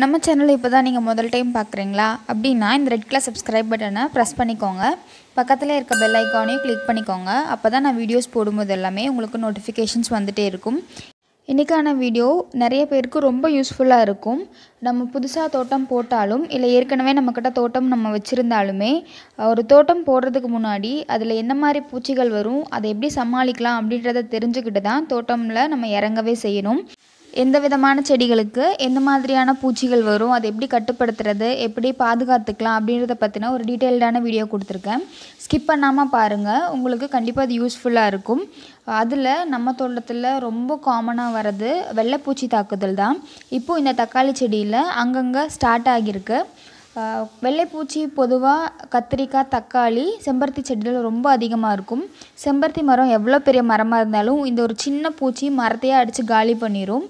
நம்ம சேனலை இப்போ தான் நீங்கள் முதல் டைம் பார்க்குறீங்களா அப்படின்னா இந்த ரெட் கலர் சப்ஸ்கிரைப் பட்டனை ப்ரெஸ் பண்ணிக்கோங்க. பக்கத்தில் இருக்க பெல் ஐக்கானையும் கிளிக் பண்ணிக்கோங்க. அப்போ தான் நான் வீடியோஸ் போடும்போது எல்லாமே உங்களுக்கு நோட்டிஃபிகேஷன்ஸ் வந்துகிட்டே இருக்கும். இன்றைக்கான வீடியோ நிறைய பேருக்கு ரொம்ப யூஸ்ஃபுல்லாக இருக்கும். நம்ம புதுசாக தோட்டம் போட்டாலும் இல்லை ஏற்கனவே நம்மக்கிட்ட தோட்டம் நம்ம வச்சுருந்தாலுமே ஒரு தோட்டம் போடுறதுக்கு முன்னாடி அதில் என்ன மாதிரி பூச்சிகள் வரும் அதை எப்படி சமாளிக்கலாம் அப்படின்றத தெரிஞ்சுக்கிட்டு தான் தோட்டமில் நம்ம இறங்கவே செய்யணும். எந்த விதமான செடிகளுக்கு எந்த மாதிரியான பூச்சிகள் வரும் அதை எப்படி கட்டுப்படுத்துறது எப்படி பாதுகாத்துக்கலாம் அப்படின்றத பற்றின ஒரு டீட்டெயில்டான வீடியோ கொடுத்துருக்கேன். ஸ்கிப் பண்ணாமல் பாருங்கள் உங்களுக்கு கண்டிப்பாக அது யூஸ்ஃபுல்லாக இருக்கும். அதில் நம்ம தோட்டத்தில் ரொம்ப காமனாக வர்றது வெள்ளைப்பூச்சி தாக்குதல் தான். இப்போது இந்த தக்காளி செடியில் அங்கங்கே ஸ்டார்ட் ஆகியிருக்கு. வெள்ளைப்பூச்சி பொதுவாக கத்திரிக்காய் தக்காளி செம்பருத்தி செடியில் ரொம்ப அதிகமாக இருக்கும். செம்பருத்தி மரம் எவ்வளோ பெரிய மரமாக இருந்தாலும் இந்த ஒரு சின்ன பூச்சி மரத்தையே அடித்து காலி பண்ணிடும்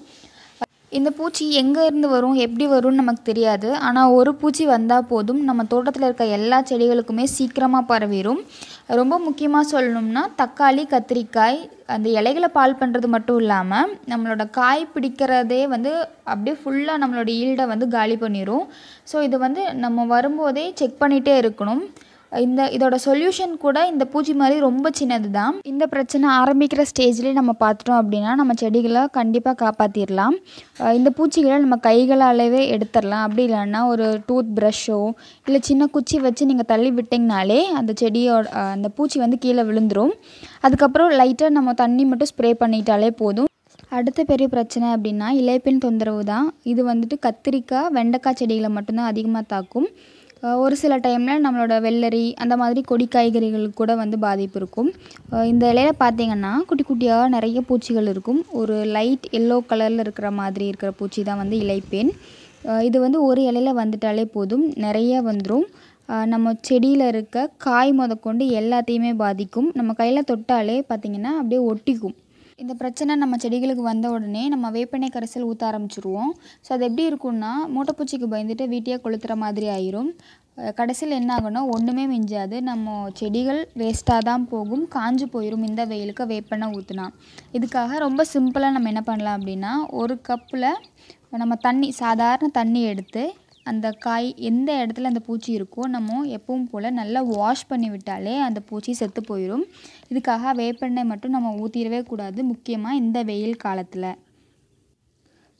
இந்த பூச்சி எங்கே இருந்து வரும் எப்படி வரும்னு நமக்கு தெரியாது. ஆனால் ஒரு பூச்சி வந்தால் போதும். நம்ம தோட்டத்தில் இருக்க எல்லா செடிகளுக்குமே சீக்கிரமாக பரவிடும் ரொம்ப முக்கியமாக சொல்லணும்னா தக்காளி கத்திரிக்காய் அந்த இலைகளை பால் பண்ணுறது மட்டும் இல்லாமல் நம்மளோட காய் பிடிக்கிறதே வந்து அப்படியே ஃபுல்லாக நம்மளோட ஈல்டை வந்து காலி பண்ணிடும் ஸோ இது வந்து நம்ம வரும்போதே செக் பண்ணிகிட்டே இருக்கணும். இந்த இதோட சொல்யூஷன் கூட இந்த பூச்சி மாதிரி ரொம்ப சின்னது தான் இந்த பிரச்சனை ஆரம்பிக்கிற ஸ்டேஜ்லேயே நம்ம பார்த்துட்டோம் அப்படின்னா நம்ம செடிகளை கண்டிப்பாக காப்பாற்றிடலாம் இந்த பூச்சிகளை நம்ம கைகளாலவே எடுத்துடலாம் அப்படி இல்லைன்னா ஒரு டூத் ப்ரஷ்ஷோ இல்லை சின்ன குச்சி வச்சு நீங்கள் தள்ளி விட்டிங்கனாலே அந்த செடியோட அந்த பூச்சி வந்து கீழே விழுந்துடும் அதுக்கப்புறம் லைட்டாக நம்ம தண்ணி மட்டும் ஸ்ப்ரே பண்ணிட்டாலே போதும். அடுத்த பெரிய பிரச்சனை அப்படின்னா இலைப்பின் தொந்தரவு தான் இது வந்துட்டு கத்திரிக்காய் வெண்டைக்காய் செடிகளை மட்டும்தான் அதிகமாக தாக்கும். ஒரு சில டைமில் நம்மளோட வெள்ளரி அந்த மாதிரி கொடி காய்கறிகளுக்கு கூட வந்து பாதிப்பு இருக்கும். இந்த இலையில பார்த்தீங்கன்னா குட்டி குட்டியாக நிறைய பூச்சிகள் இருக்கும். ஒரு லைட் எல்லோ கலரில் இருக்கிற மாதிரி இருக்கிற பூச்சி தான் வந்து இலைப்பேன். இது வந்து ஒரு இலையில வந்துட்டாலே போதும். நிறைய வந்துடும் நம்ம செடியில் இருக்க காய் முதற்கொண்டு எல்லாத்தையுமே பாதிக்கும். நம்ம கையில் தொட்டாலே பார்த்திங்கன்னா அப்படியே ஒட்டிக்கும். இந்த பிரச்சனை நம்ம செடிகளுக்கு வந்த உடனே நம்ம வேப்பெண்ணெய் கரைசல் ஊற்ற ஆரம்பிச்சிருவோம். ஸோ அது எப்படி இருக்கும்னா மூட்டைப்பூச்சிக்கு பயந்துட்டு வீட்டையே கொளுத்துற மாதிரி ஆயிரும். கடைசியில் என்ன ஆகும்னா ஒன்றுமே மிஞ்சாது. நம்ம செடிகள் வேஸ்ட்டாக தான் போகும். காஞ்சு போயிடும் இந்த வெயிலுக்கு வேப்பெண்ணெய் ஊற்றினா இதுக்காக ரொம்ப சிம்பிளாக நம்ம என்ன பண்ணலாம் அப்படின்னா ஒரு கப்பில் நம்ம தண்ணி சாதாரண தண்ணி எடுத்து அந்த காய் எந்த இடத்துல அந்த பூச்சி இருக்கோ நம்ம எப்பவும் போல் நல்லா வாஷ் பண்ணி விட்டாலே அந்த பூச்சி செத்து போயிடும் இதுக்காக வேப்பெண்ணெய் மட்டும் நம்ம ஊற்றிடவே கூடாது முக்கியமாக இந்த வெயில் காலத்தில்.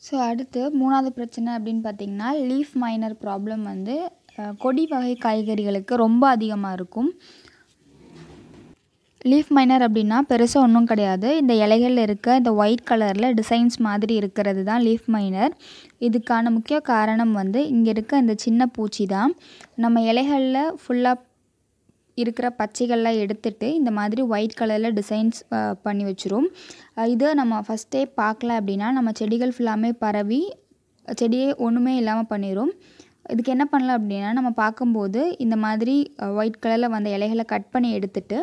ஸோ அடுத்து மூணாவது பிரச்சனை அப்படின்னு பார்த்தீங்கன்னா லீஃப் மைனர் ப்ராப்ளம் வந்து கொடி வகை காய்கறிகளுக்கு ரொம்ப அதிகமாக இருக்கும். லீஃப் மைனர் அப்படின்னா பெருசாக ஒன்றும் கிடையாது. இந்த இலைகளில் இருக்க இந்த ஒயிட் கலரில் டிசைன்ஸ் மாதிரி இருக்கிறது தான் லீஃப் மைனர் இதுக்கான முக்கிய காரணம் வந்து இங்கே இருக்க இந்த சின்ன பூச்சி தான். நம்ம இலைகளில் ஃபுல்லாக இருக்கிற பச்சைகள்லாம் எடுத்துட்டு இந்த மாதிரி ஒயிட் கலரில் டிசைன்ஸ் பண்ணி வச்சிரும். இதை நம்ம ஃபஸ்ட்டே பார்க்கல அப்படின்னா நம்ம செடிகள் ஃபுல்லாமே பரவி செடியே ஒன்றுமே இல்லாமல் பண்ணிடும் இதுக்கு என்ன பண்ணலாம் அப்படின்னா நம்ம பார்க்கும்போது இந்த மாதிரி ஒயிட் கலரில் வந்த இலைகளை கட் பண்ணி எடுத்துட்டு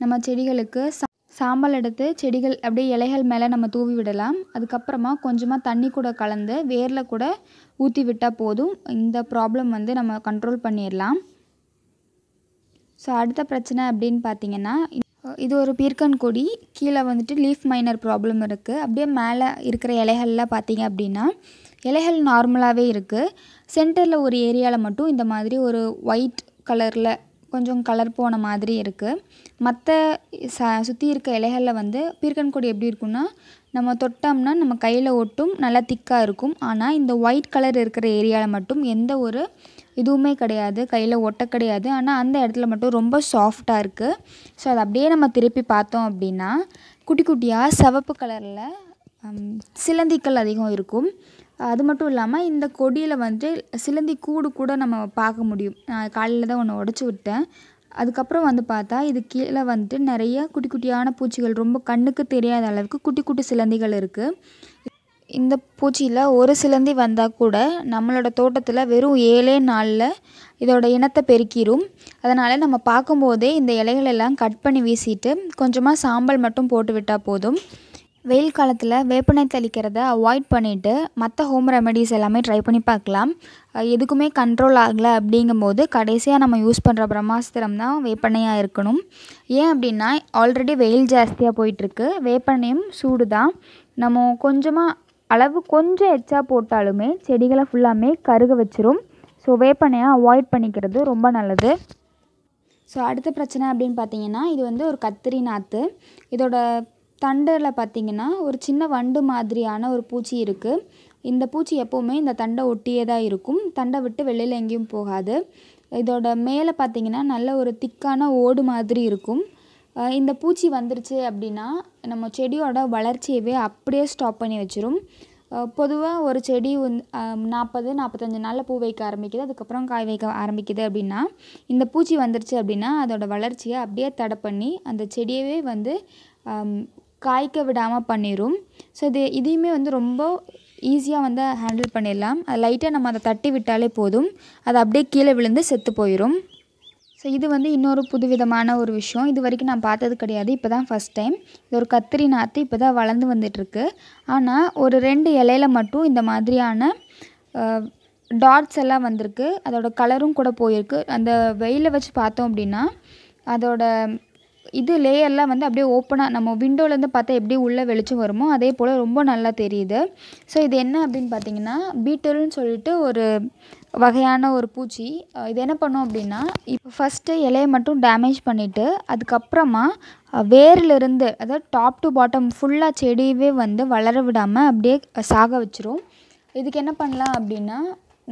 நம்ம செடிகளுக்கு சா சாம்பல் எடுத்து செடிகள் அப்படியே இலைகள் மேலே நம்ம தூவி விடலாம். அதுக்கப்புறமா கொஞ்சமாக தண்ணி கூட கலந்து வேரில் கூட ஊற்றி விட்டால் போதும். இந்த ப்ராப்ளம் வந்து நம்ம கண்ட்ரோல் பண்ணிடலாம் ஸோ அடுத்த பிரச்சனை அப்படின்னு பார்த்தீங்கன்னா இது ஒரு பீர்க்கன் கொடி. கீழே வந்துட்டு லீஃப் மைனர் ப்ராப்ளம் இருக்குது அப்படியே மேலே இருக்கிற இலைகள்லாம் பார்த்தீங்க அப்படின்னா இலைகள் நார்மலாகவே இருக்குது சென்டரில் ஒரு ஏரியாவில் மட்டும் இந்த மாதிரி ஒரு ஒயிட் கலரில் கொஞ்சம் கலர் போன மாதிரி இருக்குது மற்ற ச சுற்றி இருக்க இலைகளில் வந்து பீர்க்கன் கொடி எப்படி இருக்கும்னா நம்ம தொட்டோம்னா நம்ம கையில் ஒட்டும் நல்லா திக்காக இருக்கும். ஆனால் இந்த ஒயிட் கலர் இருக்கிற ஏரியாவில் மட்டும் எந்த ஒரு இதுவுமே கிடையாது. கையில் ஒட்ட கிடையாது. ஆனால் அந்த இடத்துல மட்டும் ரொம்ப சாஃப்டாக இருக்குது ஸோ அதை அப்படியே நம்ம திருப்பி பார்த்தோம் அப்படின்னா குட்டி குட்டியாக சிவப்பு கலரில் சிலந்திக்கல் அதிகம் இருக்கும். அது மட்டும் இல்லாமல் இந்த கொடியில் வந்து சிலந்தி கூடு கூட நம்ம பார்க்க முடியும். நான் காலையில் தான் ஒன்று உடச்சி விட்டேன். அதுக்கப்புறம் வந்து பார்த்தா இது கீழே வந்துட்டு நிறைய குட்டி குட்டியான பூச்சிகள் ரொம்ப கண்ணுக்கு தெரியாத அளவுக்கு குட்டி குட்டி சிலந்திகள் இருக்குது இந்த பூச்சியில் ஒரு சிலந்தி வந்தால் கூட நம்மளோட தோட்டத்தில் வெறும் ஏழே நாளில் இதோட இனத்தை பெருக்கிரும். அதனால் நம்ம பார்க்கும்போதே இந்த இலைகளெல்லாம் கட் பண்ணி வீசிட்டு கொஞ்சமாக சாம்பல் மட்டும் போட்டு விட்டால் போதும். வெயில் காலத்தில் வேப்பெண்ணெய் தெளிக்கிறத அவாய்ட் பண்ணிவிட்டு மற்ற ஹோம் ரெமெடிஸ் எல்லாமே ட்ரை பண்ணி பார்க்கலாம். எதுக்குமே கண்ட்ரோல் ஆகலை அப்படிங்கும்போது கடைசியாக நம்ம யூஸ் பண்ணுற பிரம்மாஸ்திரம் தான் வேப்பனையாக இருக்கணும். ஏன் அப்படின்னா ஆல்ரெடி வெயில் ஜாஸ்தியாக போயிட்டுருக்கு. வேப்பனையும் சூடு தான் நம்ம கொஞ்சமாக அளவு கொஞ்சம் எச்சா போட்டாலுமே செடிகளை ஃபுல்லாமே கருக வச்சிரும். ஸோ வேப்பனையாக அவாய்ட் பண்ணிக்கிறது ரொம்ப நல்லது. ஸோ அடுத்த பிரச்சனை அப்படின்னு பார்த்தீங்கன்னா இது வந்து ஒரு கத்திரி நாற்று இதோட தண்டில் பார்த்தீங்கன்னா ஒரு சின்ன வண்டு மாதிரியான ஒரு பூச்சி இருக்குது இந்த பூச்சி எப்போவுமே இந்த தண்டை ஒட்டியே தான் இருக்கும். தண்டை விட்டு வெளியில் எங்கேயும் போகாது. இதோட மேலே பார்த்தீங்கன்னா நல்ல ஒரு திக்கான ஓடு மாதிரி இருக்கும். இந்த பூச்சி வந்துருச்சு அப்படின்னா நம்ம செடியோட வளர்ச்சியவே அப்படியே ஸ்டாப் பண்ணி வச்சிரும். பொதுவாக ஒரு செடி வந் நாற்பது நாற்பத்தஞ்சு நாளில் பூ வைக்க ஆரம்பிக்குது. அதுக்கப்புறம் காய் வைக்க ஆரம்பிக்குது அப்படின்னா இந்த பூச்சி வந்துருச்சு அப்படின்னா அதோடய வளர்ச்சியை அப்படியே தடை பண்ணி அந்த செடியவே வந்து காய்க்க விடாமல் பண்ணிடும் ஸோ இது இதையுமே வந்து ரொம்ப ஈஸியாக வந்து ஹேண்டில் பண்ணிடலாம். அது லைட்டாக நம்ம அதை தட்டி விட்டாலே போதும். அது அப்படியே கீழே விழுந்து செத்து போயிடும் ஸோ இது வந்து இன்னொரு புதுவிதமான ஒரு விஷயம். இது வரைக்கும் நான் பார்த்தது கிடையாது. இப்போ தான் ஃபஸ்ட் டைம் இது ஒரு கத்திரி நாற்று இப்போ தான் வளர்ந்து வந்துட்டுருக்கு. ஆனால் ஒரு ரெண்டு இலையில மட்டும் இந்த மாதிரியான டாட்ஸ் எல்லாம் வந்திருக்கு. அதோட கலரும் கூட போயிருக்கு. அந்த வெயிலில் வச்சு பார்த்தோம் அப்படின்னா அதோட இது லேயர்லாம் வந்து அப்படியே ஓப்பனாக நம்ம விண்டோலேருந்து பார்த்தா எப்படி உள்ளே வெளிச்சம் வருமோ அதே போல் ரொம்ப நல்லா தெரியுது. ஸோ இது என்ன அப்படின்னு பார்த்தீங்கன்னா பீட்டல்னு சொல்லிட்டு ஒரு வகையான ஒரு பூச்சி. இது என்ன பண்ணும் அப்படின்னா இப்போ ஃபஸ்ட்டு இலையை மட்டும் டேமேஜ் பண்ணிவிட்டு அதுக்கப்புறமா வேர்லேருந்து அதாவது டாப் டு பாட்டம் ஃபுல்லாக செடியவே வந்து வளர விடாமல் அப்படியே சாக வச்சிரும். இதுக்கு என்ன பண்ணலாம் அப்படின்னா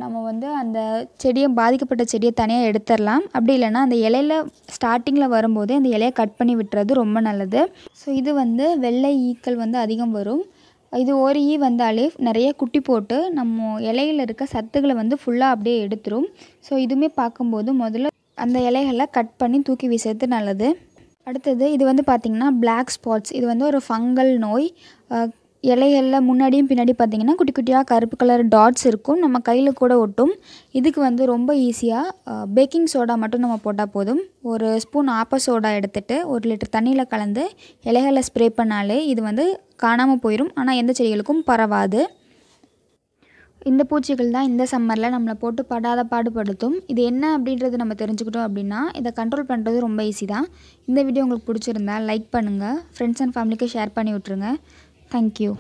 நம்ம வந்து அந்த செடியை பாதிக்கப்பட்ட செடியை தனியாக எடுத்துடலாம். அப்படி இல்லைன்னா அந்த இலையில ஸ்டார்டிங்கில் வரும்போதே அந்த இலையை கட் பண்ணி விட்டுறது ரொம்ப நல்லது. ஸோ இது வந்து வெள்ளை ஈக்கள் வந்து அதிகம் வரும். இது ஒரு ஈ வந்தாலே நிறைய குட்டி போட்டு நம்ம இலையில இருக்க சத்துக்களை வந்து ஃபுல்லாக அப்படியே எடுத்துரும். ஸோ இதுவுமே பார்க்கும்போது முதல்ல அந்த இலைகளை கட் பண்ணி தூக்கி வீசுறது நல்லது. அடுத்தது இது வந்து பார்த்திங்கன்னா பிளாக் ஸ்பாட்ஸ் இது வந்து ஒரு ஃபங்கல் நோய். இலைகள்ல முன்னாடியும் பின்னாடி பார்த்தீங்கன்னா குட்டி குட்டியாக கருப்பு கலர் டாட்ஸ் இருக்கும். நம்ம கையில் கூட ஒட்டும். இதுக்கு வந்து ரொம்ப ஈஸியாக பேக்கிங் சோடா மட்டும் நம்ம போட்டால் போதும். ஒரு ஸ்பூன் ஆப்ப சோடா எடுத்துகிட்டு ஒரு லிட்டர் தண்ணியில் கலந்து இலைகளை ஸ்ப்ரே பண்ணாலே இது வந்து காணாமல் போயிடும் ஆனால் எந்த செடிகளுக்கும் பரவாது. இந்த பூச்சிகள் தான் இந்த சம்மரில் நம்மளை போட்டு படாத பாடுபடுத்தும். இது என்ன அப்படின்றது நம்ம தெரிஞ்சுக்கிட்டோம் அப்படின்னா இதை கண்ட்ரோல் பண்ணுறது ரொம்ப ஈஸி தான். இந்த வீடியோ உங்களுக்கு பிடிச்சிருந்தா லைக் பண்ணுங்கள் ஃப்ரெண்ட்ஸ் அண்ட் ஃபேமிலிக்கு ஷேர் பண்ணி விட்ருங்க Thank you.